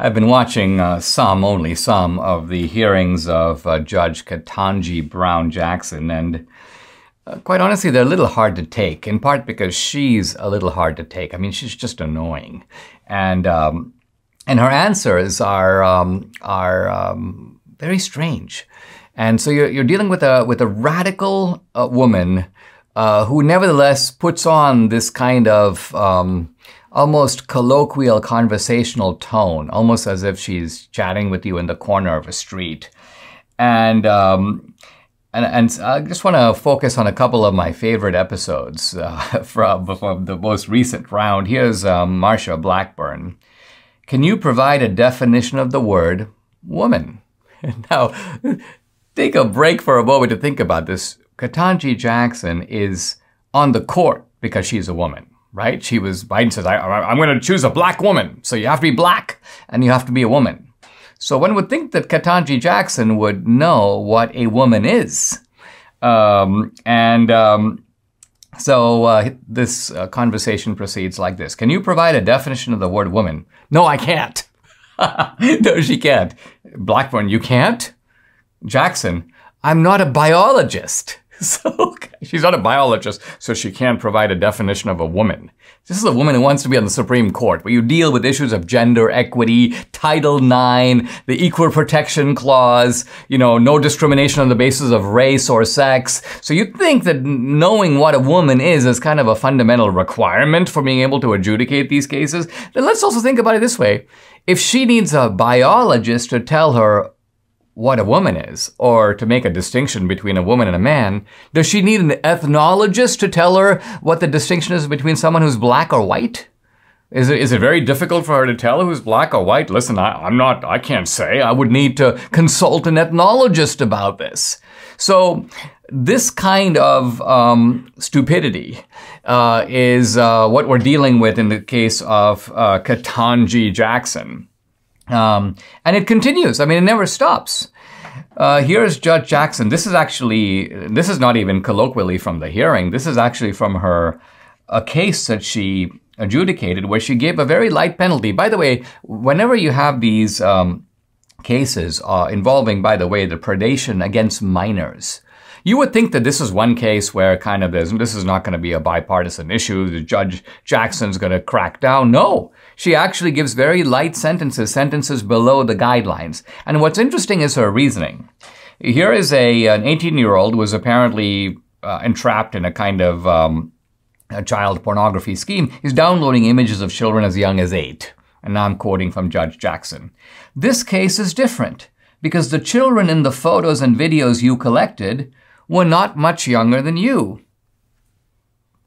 I've been watching uh, some, only some, of the hearings of uh, Judge Ketanji Brown Jackson, and uh, quite honestly, they're a little hard to take, in part because she's a little hard to take. I mean, she's just annoying. And, um, and her answers are, um, are um, very strange. And so you're, you're dealing with a, with a radical uh, woman uh, who nevertheless puts on this kind of um, almost colloquial conversational tone, almost as if she's chatting with you in the corner of a street. And um, and, and I just want to focus on a couple of my favorite episodes uh, from, from, the most recent round. Here's um, Marsha Blackburn. Can you provide a definition of the word woman? Now, take a break for a moment to think about this. Ketanji Jackson is on the court because she's a woman right? She was, Biden says, I, I'm going to choose a black woman. So you have to be black and you have to be a woman. So one would think that Ketanji Jackson would know what a woman is. Um, and um, so uh, this uh, conversation proceeds like this Can you provide a definition of the word woman? No, I can't. no, she can't. Blackburn, you can't? Jackson, I'm not a biologist. So she's not a biologist, so she can't provide a definition of a woman. This is a woman who wants to be on the Supreme Court, where you deal with issues of gender equity, Title IX, the Equal Protection Clause, you know, no discrimination on the basis of race or sex. So you think that knowing what a woman is is kind of a fundamental requirement for being able to adjudicate these cases? Then let's also think about it this way. If she needs a biologist to tell her what a woman is, or to make a distinction between a woman and a man, does she need an ethnologist to tell her what the distinction is between someone who's black or white? Is it, is it very difficult for her to tell who's black or white? Listen, I, am not, I can't say. I would need to consult an ethnologist about this. So, this kind of um, stupidity uh, is uh, what we're dealing with in the case of uh, Jackson. Um, and it continues. I mean, it never stops. Uh, here's Judge Jackson. This is actually, this is not even colloquially from the hearing. This is actually from her, a case that she adjudicated where she gave a very light penalty. By the way, whenever you have these um, cases uh, involving, by the way, the predation against minors, you would think that this is one case where kind of this, this is not going to be a bipartisan issue. The Judge Jackson's going to crack down. No, she actually gives very light sentences, sentences below the guidelines. And what's interesting is her reasoning. Here is a an 18 year old was apparently uh, entrapped in a kind of um, a child pornography scheme. He's downloading images of children as young as eight. And now I'm quoting from Judge Jackson. This case is different because the children in the photos and videos you collected were not much younger than you.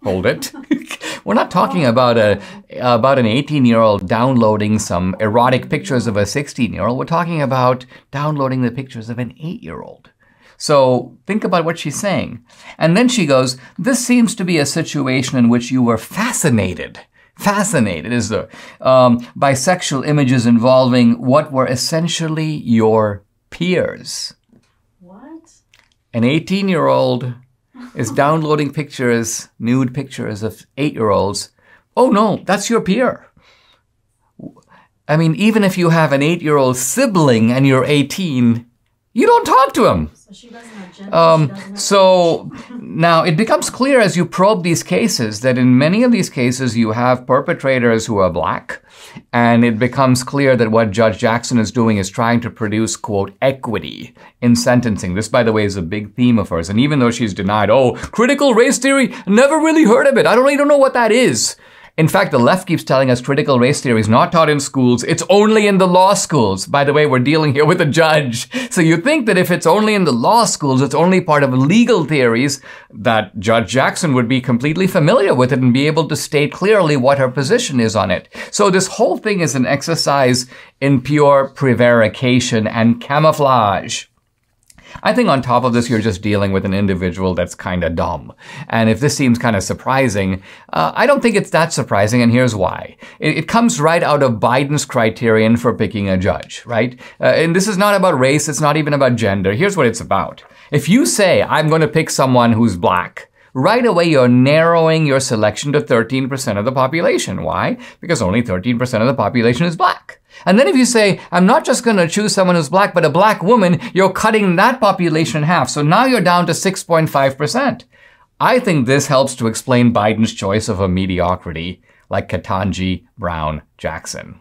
Hold it. We're not talking about a about an 18-year-old downloading some erotic pictures of a 16-year-old. We're talking about downloading the pictures of an 8-year-old. So think about what she's saying. And then she goes, This seems to be a situation in which you were fascinated. Fascinated is the um, by sexual images involving what were essentially your peers. An 18 year old is downloading pictures, nude pictures of eight year olds. Oh no, that's your peer. I mean, even if you have an eight year old sibling and you're 18, you don't talk to him. So she doesn't have gender. Um, she doesn't have so now it becomes clear as you probe these cases that in many of these cases you have perpetrators who are black, and it becomes clear that what Judge Jackson is doing is trying to produce, quote, equity in sentencing. This, by the way, is a big theme of hers. And even though she's denied, oh, critical race theory, never really heard of it. I don't really don't know what that is. In fact, the left keeps telling us critical race theory is not taught in schools. It's only in the law schools. By the way, we're dealing here with a judge. So you think that if it's only in the law schools, it's only part of legal theories, that Judge Jackson would be completely familiar with it and be able to state clearly what her position is on it. So this whole thing is an exercise in pure prevarication and camouflage. I think on top of this, you're just dealing with an individual that's kind of dumb. And if this seems kind of surprising, uh, I don't think it's that surprising, and here's why. It, it, comes right out of Biden's criterion for picking a judge, right? Uh, and this is not about race, it's not even about gender. Here's what it's about. If you say, I'm going to pick someone who's black, right away you're narrowing your selection to 13% of the population. Why? Because only 13% of the population is black. And then if you say, I'm not just going to choose someone who's black, but a black woman, you're cutting that population in half. So now you're down to 6.5%. I think this helps to explain Biden's choice of a mediocrity like Ketanji Brown Jackson.